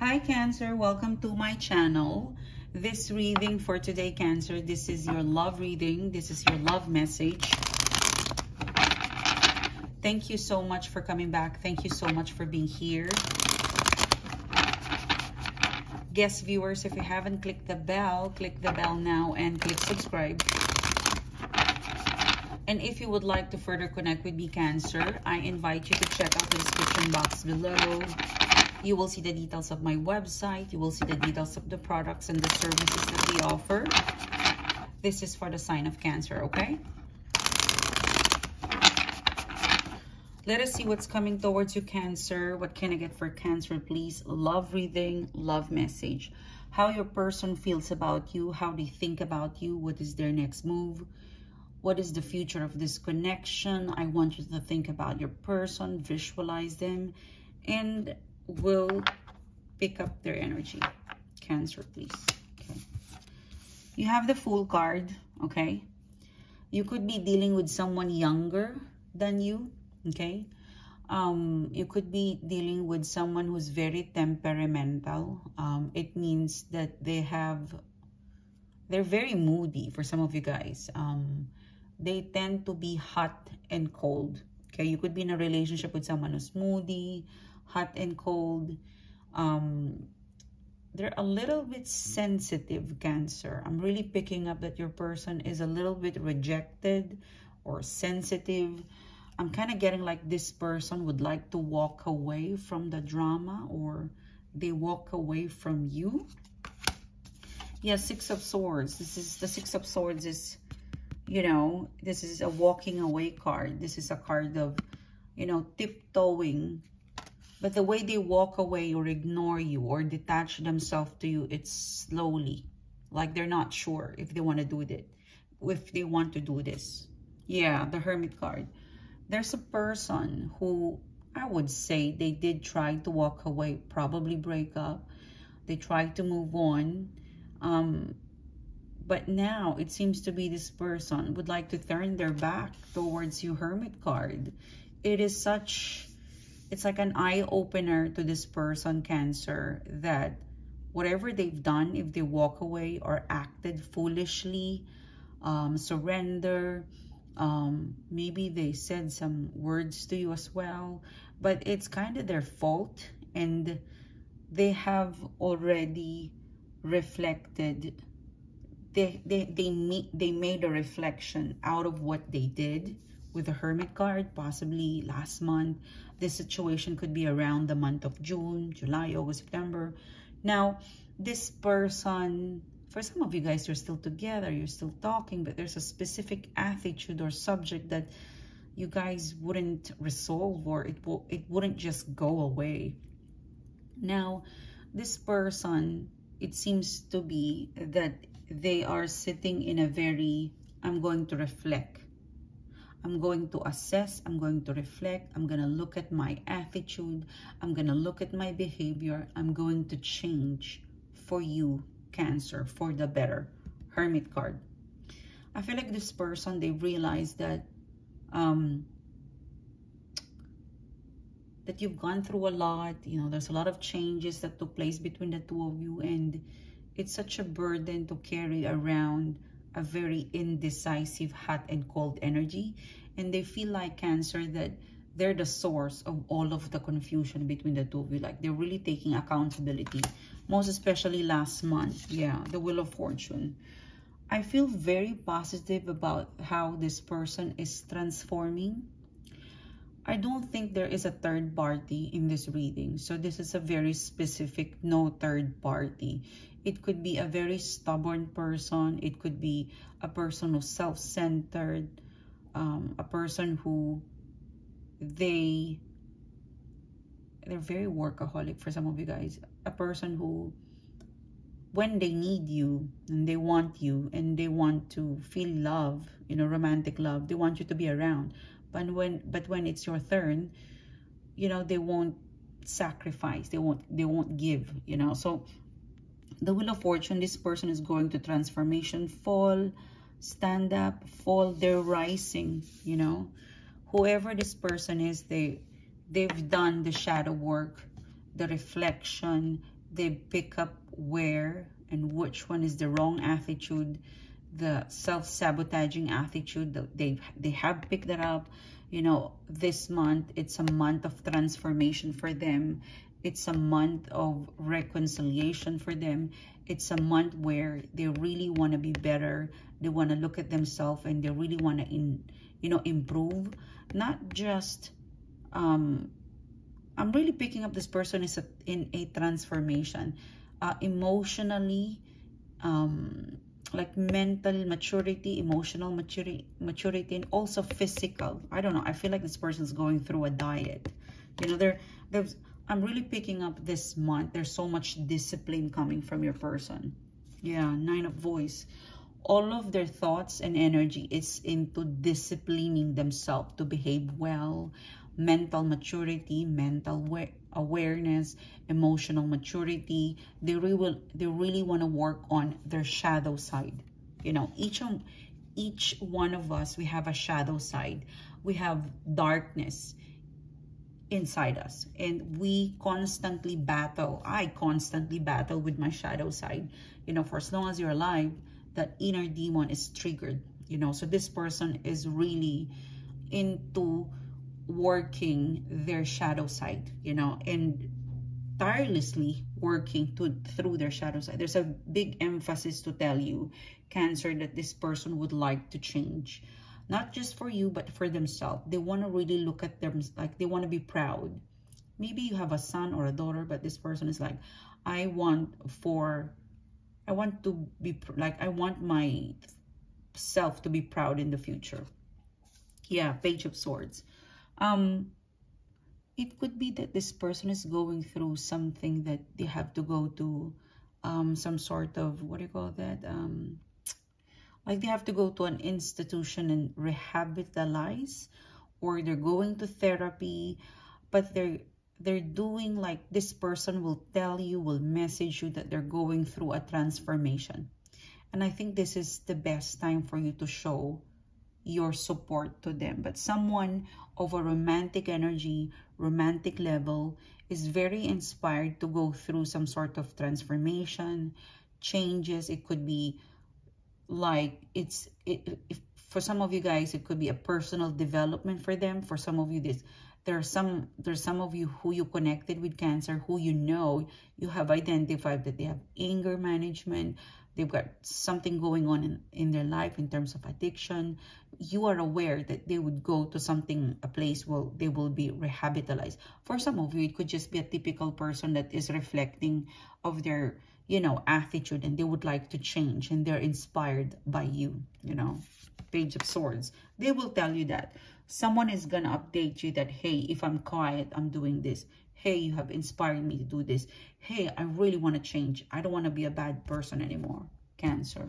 Hi Cancer, welcome to my channel. This reading for today Cancer, this is your love reading. This is your love message. Thank you so much for coming back. Thank you so much for being here. Guest viewers, if you haven't clicked the bell, click the bell now and click subscribe. And if you would like to further connect with me, Cancer, I invite you to check out the description box below you will see the details of my website. You will see the details of the products and the services that we offer. This is for the sign of Cancer, okay? Let us see what's coming towards you, Cancer. What can I get for Cancer, please? Love reading, love message. How your person feels about you, how they think about you, what is their next move, what is the future of this connection. I want you to think about your person, visualize them, and will pick up their energy. Cancer, please. Okay. You have the Fool card, okay? You could be dealing with someone younger than you, okay? Um, you could be dealing with someone who's very temperamental. Um, it means that they have, they're very moody for some of you guys. Um, they tend to be hot and cold. Okay, you could be in a relationship with someone who's moody, hot and cold. Um, they're a little bit sensitive, Cancer. I'm really picking up that your person is a little bit rejected or sensitive. I'm kind of getting like this person would like to walk away from the drama or they walk away from you. Yeah, Six of Swords. This is the Six of Swords is, you know, this is a walking away card. This is a card of, you know, tiptoeing but the way they walk away or ignore you or detach themselves to you, it's slowly. Like they're not sure if they want to do it, if they want to do this. Yeah, the Hermit card. There's a person who I would say they did try to walk away, probably break up. They tried to move on. Um, but now it seems to be this person would like to turn their back towards you, Hermit card. It is such it's like an eye-opener to this person, Cancer, that whatever they've done, if they walk away or acted foolishly, um, surrender, um, maybe they said some words to you as well, but it's kind of their fault and they have already reflected they they they they made a reflection out of what they did with the hermit card possibly last month this situation could be around the month of June, July, August, September. Now, this person, for some of you guys, you're still together, you're still talking, but there's a specific attitude or subject that you guys wouldn't resolve or it, will, it wouldn't just go away. Now, this person, it seems to be that they are sitting in a very, I'm going to reflect I'm going to assess, I'm going to reflect, I'm going to look at my attitude, I'm going to look at my behavior, I'm going to change for you, Cancer, for the better. Hermit card. I feel like this person, they realize that um, that you've gone through a lot, you know, there's a lot of changes that took place between the two of you and it's such a burden to carry around a very indecisive, hot and cold energy. And they feel like Cancer that they're the source of all of the confusion between the two of you. Like they're really taking accountability. Most especially last month. Yeah, the Wheel of Fortune. I feel very positive about how this person is transforming. I don't think there is a third party in this reading. So this is a very specific no third party. It could be a very stubborn person. It could be a person who's self-centered, um, a person who they they're very workaholic for some of you guys. A person who when they need you and they want you and they want to feel love, you know, romantic love, they want you to be around. But when but when it's your turn, you know, they won't sacrifice. They won't they won't give, you know. So the Wheel of Fortune, this person is going to transformation, fall, stand up, fall, they're rising, you know. Whoever this person is, they, they've done the shadow work, the reflection, they pick up where and which one is the wrong attitude, the self-sabotaging attitude that they they have picked it up. You know, this month it's a month of transformation for them. It's a month of reconciliation for them. It's a month where they really want to be better. They want to look at themselves and they really want to, in, you know, improve. Not just, um, I'm really picking up this person is a, in a transformation. Uh, emotionally, um, like mental maturity, emotional maturity, maturity, and also physical. I don't know. I feel like this person's going through a diet. You know, there, there's I'm really picking up this month. There's so much discipline coming from your person. Yeah, nine of voice. All of their thoughts and energy is into disciplining themselves to behave well, mental maturity, mental awareness, emotional maturity. They really, they really want to work on their shadow side. You know, each of, each one of us, we have a shadow side. We have darkness inside us and we constantly battle i constantly battle with my shadow side you know for as long as you're alive that inner demon is triggered you know so this person is really into working their shadow side you know and tirelessly working to through their shadow side there's a big emphasis to tell you cancer that this person would like to change not just for you, but for themselves. They want to really look at them, like they want to be proud. Maybe you have a son or a daughter, but this person is like, I want for, I want to be, like, I want my self to be proud in the future. Yeah, Page of Swords. Um, it could be that this person is going through something that they have to go to um, some sort of, what do you call that? Um, like they have to go to an institution and rehabilitalize or they're going to therapy, but they're they're doing like this person will tell you, will message you that they're going through a transformation. And I think this is the best time for you to show your support to them. But someone of a romantic energy, romantic level is very inspired to go through some sort of transformation, changes. It could be like it's it, if, for some of you guys it could be a personal development for them for some of you this there are some there's some of you who you connected with cancer who you know you have identified that they have anger management they've got something going on in, in their life in terms of addiction you are aware that they would go to something a place where they will be rehabilitated for some of you it could just be a typical person that is reflecting of their you know, attitude and they would like to change and they're inspired by you, you know, Page of Swords. They will tell you that. Someone is going to update you that, hey, if I'm quiet, I'm doing this. Hey, you have inspired me to do this. Hey, I really want to change. I don't want to be a bad person anymore. Cancer.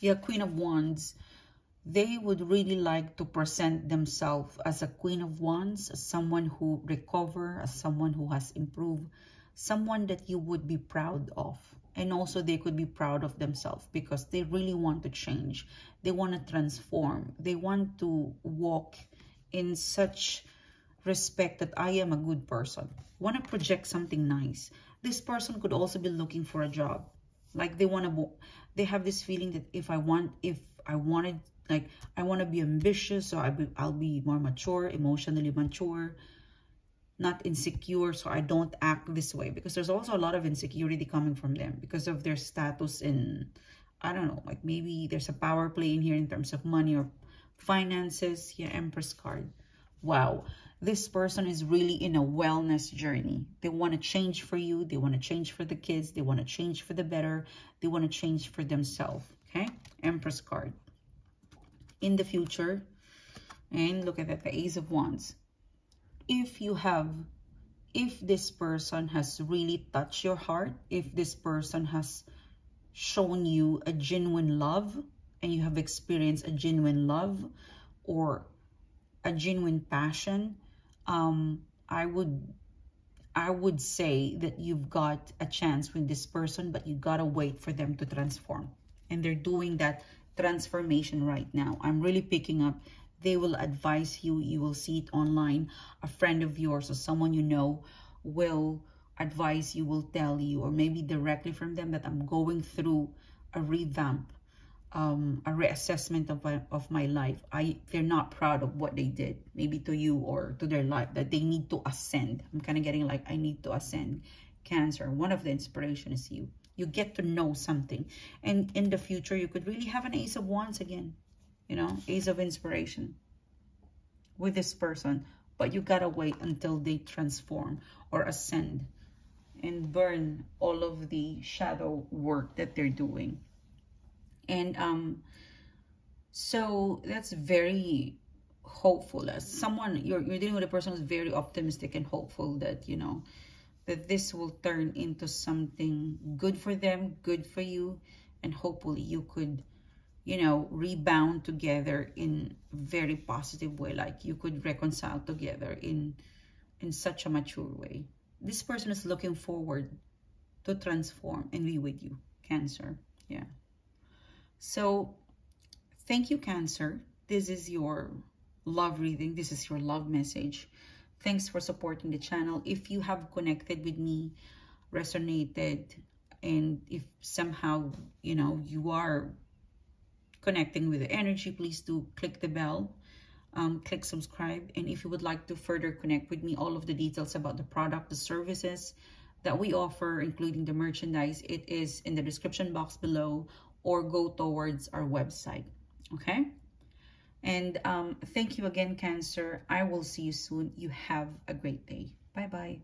Yeah, Queen of Wands they would really like to present themselves as a queen of wands as someone who recover as someone who has improved someone that you would be proud of and also they could be proud of themselves because they really want to change they want to transform they want to walk in such respect that i am a good person. Want to project something nice. This person could also be looking for a job. Like they want to they have this feeling that if i want if i wanted like i want to be ambitious so I be, i'll be more mature emotionally mature not insecure so I don't act this way. Because there's also a lot of insecurity coming from them because of their status in I don't know like maybe there's a power play in here in terms of money or finances. Yeah Empress card wow this person is really in a wellness journey. They want to change for you. They want to change for the kids. They want to change for the better. They want to change for themselves okay? Empress card. In the future and look at that the Ace of Wands. If you have if this person has really touched your heart if this person has shown you a genuine love and you have experienced a genuine love or a genuine passion um i would i would say that you've got a chance with this person but you gotta wait for them to transform and they're doing that transformation right now i'm really picking up they will advise you. You will see it online. A friend of yours or someone you know will advise you, will tell you, or maybe directly from them that I'm going through a revamp, um, a reassessment of my, of my life. I They're not proud of what they did, maybe to you or to their life, that they need to ascend. I'm kind of getting like, I need to ascend. Cancer, one of the inspiration is you. You get to know something. And in the future, you could really have an ace of wands again. You know, ace of inspiration with this person. But you gotta wait until they transform or ascend and burn all of the shadow work that they're doing. And um, so that's very hopeful. As someone, you're, you're dealing with a person who's very optimistic and hopeful that, you know, that this will turn into something good for them, good for you, and hopefully you could, you know, rebound together in very positive way. Like you could reconcile together in in such a mature way. This person is looking forward to transform and be with you, Cancer. Yeah. So thank you, Cancer. This is your love reading. This is your love message. Thanks for supporting the channel. If you have connected with me, resonated, and if somehow, you know, you are connecting with the energy, please do click the bell, um, click subscribe. And if you would like to further connect with me, all of the details about the product, the services that we offer, including the merchandise, it is in the description box below or go towards our website. Okay? And um, thank you again, Cancer. I will see you soon. You have a great day. Bye-bye.